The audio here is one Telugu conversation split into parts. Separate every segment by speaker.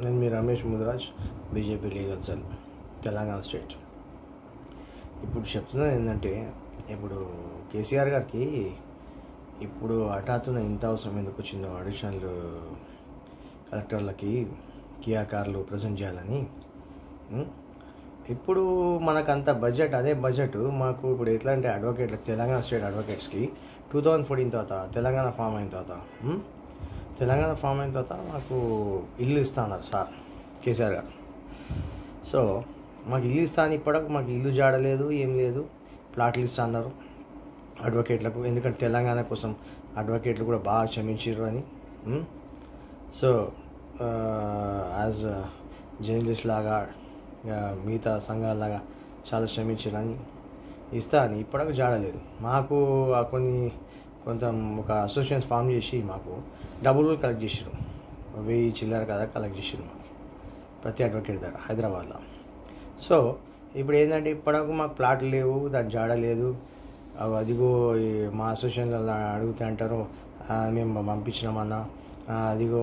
Speaker 1: నేను మీ Ramesh Mudiraj BJP legal cell Telangana state. ఇప్పుడు చెప్తున్నది ఏంటంటే ఇప్పుడు కేసీఆర్ గారికి ఇప్పుడు హఠాత్తున ఇంత అవసరం ఎందుకు వచ్చిందో అడిషనల్ కలెక్టర్లకి కియా కార్లు ప్రజెంట్ చేయాలని. ఇప్పుడు మనకంత బడ్జెట్ అదే బడ్జెట్ మాకు ఇప్పుడు ఎట్లా అంటే అడ్వకేట్ తెలంగాణ స్టేట్ అడ్వకేట్స్కి టూ థౌజండ్ ఫోర్టీన్ తర్వాత తెలంగాణ ఫామ్ అయిన తర్వాత తెలంగాణ ఫామ్ అయిన తర్వాత మాకు ఇల్లు ఇస్తా అన్నారు సార్ కేసీఆర్ గారు. సో మాకు ఇల్లు ఇస్తా అని ఇప్పటికి మాకు ఇల్లు జాడలేదు ఏం లేదు. ప్లాట్లు ఇస్తా అన్నారు అడ్వకేట్లకు. ఎందుకంటే తెలంగాణ కోసం అడ్వకేట్లు కూడా బాగా క్షమించారు అని. సో యాజ్ జర్నలిస్ట్ లాగా ఇక మిగతా సంఘాలలాగా చాలా శ్రమించారని ఇస్తా అని ఇప్పటికి జాడలేదు మాకు కొన్ని కొంత ఒక అసోసియేషన్ ఫామ్ చేసి మాకు డబ్బులు కలెక్ట్ చేసారు వెయ్యి చిల్లర కదా కలెక్ట్ చేసారు మాకు. ప్రతి అడ్వకేట్ దగ్గర హైదరాబాద్లో. సో ఇప్పుడు ఏంటంటే ఇప్పటివరకు మాకు ప్లాట్లు లేవు దాని జాడ లేదు. అదిగో మా అసోసియేషన్లో అడుగుతూ అంటారు మేము పంపించినామన్నా అదిగో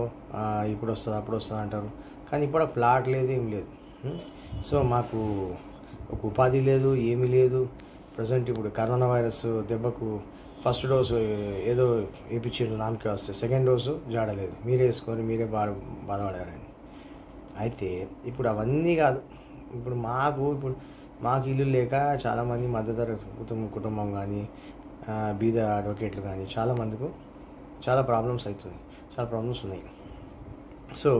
Speaker 1: ఇప్పుడు వస్తుంది అప్పుడు వస్తుంది అంటారు. కానీ ఇప్పుడు ప్లాట్ లేదు ఏం లేదు. సో మాకు ఒక ఉపాధి లేదు ఏమీ లేదు. ప్రజెంట్ ఇప్పుడు కరోనా వైరస్ దెబ్బకు ఫస్ట్ డోసు ఏదో వేయించారు నామకి వస్తే సెకండ్ డోసు జాడలేదు. మీరే వేసుకొని మీరే బాధ బాధపడారని అయితే ఇప్పుడు అవన్నీ కాదు. ఇప్పుడు మాకు ఇప్పుడు మాకు ఇల్లు లేక చాలామంది మధ్యతరగతి కుటుంబం కుటుంబం కానీ బీద అడ్వకేట్లు కానీ చాలామందికి చాలా ప్రాబ్లమ్స్ అవుతుంది చాలా ప్రాబ్లమ్స్ ఉన్నాయి. సో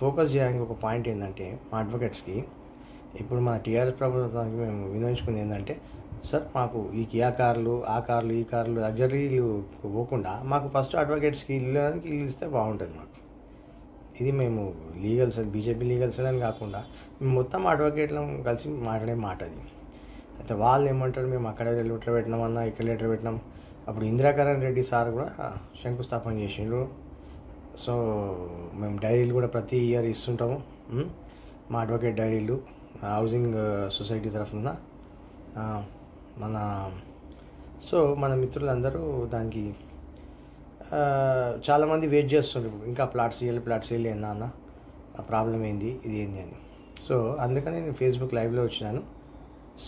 Speaker 1: ఫోకస్ చేయడానికి ఒక పాయింట్ ఏంటంటే మా అడ్వకేట్స్కి ఇప్పుడు మా టీఆర్ఎస్ ప్రభుత్వానికి మేము వినియోగించుకుంది ఏంటంటే సార్ మాకు ఈ కియా కార్లు ఆ కార్లు ఈ కార్లు లగ్జరీలు పోకుండా మాకు ఫస్ట్ అడ్వకేట్స్కి ఇల్లు ఇల్లు ఇస్తే బాగుంటుంది మాకు. ఇది మేము legal cell BJP legal cell అని కాకుండా మేము మొత్తం అడ్వకేట్లను కలిసి మాట్లాడే మాట అది. అయితే వాళ్ళు ఏమంటారు మేము అక్కడ లెటర్ పెట్టినామన్నా ఇక్కడ లెటర్ పెట్టినాం. అప్పుడు ఇందిరాకరణ్ రెడ్డి సార్ కూడా శంకుస్థాపన చేసిండ్రు. సో మేము డైరీలు కూడా ప్రతి ఇయర్ ఇస్తుంటాము. మా అడ్వకేట్ డైరీలు హౌసింగ్ సొసైటీ తరఫున. ఆ, మన సో మన మిత్రులందరూ దానికి చాలామంది వెయిట్ చేస్తుండ్రు ఇప్పుడు. ఇంకా ప్లాట్స్ చేయాలి ప్లాట్స్ చేయాలి అన్న అన్న. ఆ ప్రాబ్లం ఏంది ఇది ఏంది అని. సో అందుకని నేను ఫేస్బుక్ లైవ్లో వచ్చినాను.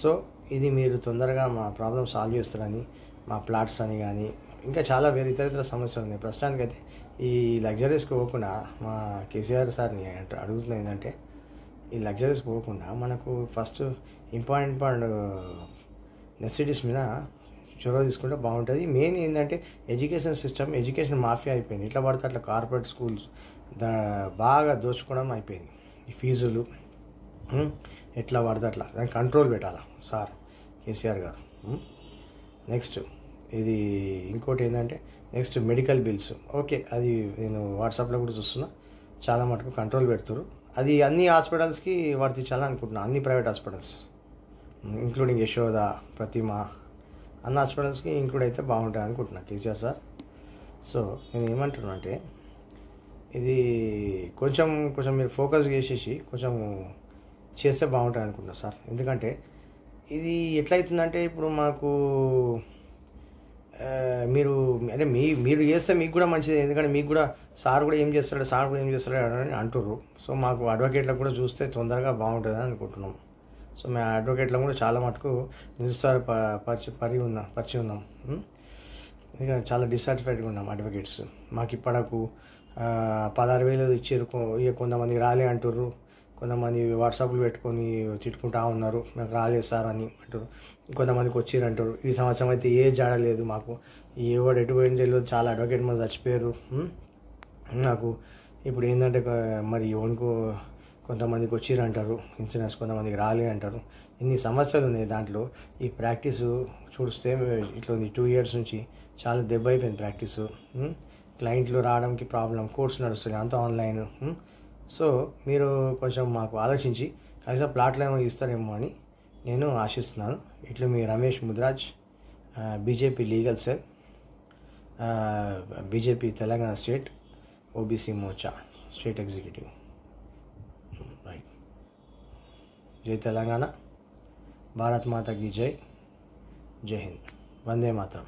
Speaker 1: సో ఇది మీరు తొందరగా మా ప్రాబ్లం సాల్వ్ చేస్తారని మా ప్లాట్స్ అని కానీ ఇంకా చాలా వేరే ఇతర ఇతర సమస్యలు ఉన్నాయి. ప్రస్తుతానికైతే ఈ లగ్జరీస్కి పోకుండా మా కేసీఆర్ సార్ని అడుగుతున్నా ఏంటంటే ఈ లగ్జరీస్ పోకుండా మనకు ఫస్ట్ ఇంపార్టెంట్ ఇంపార్టెంట్ నెసిటీస్ మీద చొరవ తీసుకుంటే బాగుంటుంది. మెయిన్ ఏంటంటే ఎడ్యుకేషన్ సిస్టమ్ ఎడ్యుకేషన్ మాఫియా అయిపోయింది. ఇట్లా పడితే అట్లా కార్పొరేట్ స్కూల్స్ దా బాగా దోచుకోవడం అయిపోయింది. ఈ ఫీజులు ఎట్లా పడితే అట్లా. దాన్ని కంట్రోల్ పెట్టాలా సార్ కేసీఆర్ గారు నెక్స్ట్ ఇది ఇంకోటి ఏంటంటే నెక్స్ట్ మెడికల్ బిల్స్ ఓకే అది నేను వాట్సాప్లో కూడా చూస్తున్నా. చాలా మటుకు కంట్రోల్ పెడుతున్నారు అది అన్ని హాస్పిటల్స్కి వర్తించాలని అనుకుంటున్నాను అన్ని private hospitals including Yashoda Prathima అన్న హాస్పిటల్స్కి ఇంక్లూడ్ అయితే బాగుంటుంది అనుకుంటున్నా కేసీఆర్ సార్. సో నేను ఏమంటున్నా అంటే ఇది కొంచెం కొంచెం మీరు ఫోకస్ చేసేసి కొంచెం చేస్తే బాగుంటుంది అనుకుంటున్నా సార్. ఎందుకంటే ఇది ఎట్లయితుందంటే ఇప్పుడు మాకు మీరు అంటే మీ మీరు చేస్తే మీకు కూడా మంచిది. ఎందుకంటే మీకు కూడా సార్ కూడా ఏం చేస్తాడు సార్ కూడా ఏం చేస్తాడు అని అంటుర్రు. సో మాకు అడ్వకేట్లకు కూడా చూస్తే తొందరగా బాగుంటుంది అనుకుంటున్నాం. సో మేము అడ్వకేట్లో కూడా చాలా మటుకు నిరుత్సాహ ప- పరిచి పరి ఉన్నాం పరిచి ఉన్నాం. ఉం? చాలా డిసాటిస్ఫైడ్గా ఉన్నాం అడ్వకేట్స్ మాకు ఇప్పటికు పదహారు వేలు ఇచ్చారు ఇక కొంతమందికి రాలే అంటుర్రు. కొంతమంది వాట్సాప్లు పెట్టుకొని తిట్టుకుంటా ఉన్నారు. నాకు రాలేదు సార్ అని అంటారు కొంతమందికి వచ్చారు అంటారు ఈ సంవత్సరం అయితే ఏ జాడలేదు మాకు. ఏ వాడు ఎటు పోయిన తెలియదు చాలా అడ్వకేట్ మంది చచ్చిపోయారు. నాకు ఇప్పుడు ఏంటంటే మరి వనుకు కొంతమందికి వచ్చిరు అంటారు ఇన్సూరెన్స్ కొంతమందికి రాలే అంటారు ఇన్ని సమస్యలు ఉన్నాయి దాంట్లో. ఈ ప్రాక్టీస్ చూస్తే ఇట్లా ఉంది టూ ఇయర్స్ నుంచి చాలా దెబ్బ అయిపోయింది ప్రాక్టీస్. క్లయింట్లు రావడానికి ప్రాబ్లం కోర్స్ నడుస్తుంది అంతా ఆన్లైన్. సో మీరు కొంచెం మాకు ఆలోచించి కనీసం ప్లాట్లు ఏమో ఇస్తారేమో అని నేను ఆశిస్తున్నాను. ఇట్లు మీ Ramesh Mudraj BJP legal cell BJP Telangana state OBC Morcha state executive. జై తెలంగాణ. భారత్ మాత కీ జై. జై హింద్. వందే మాత్రం.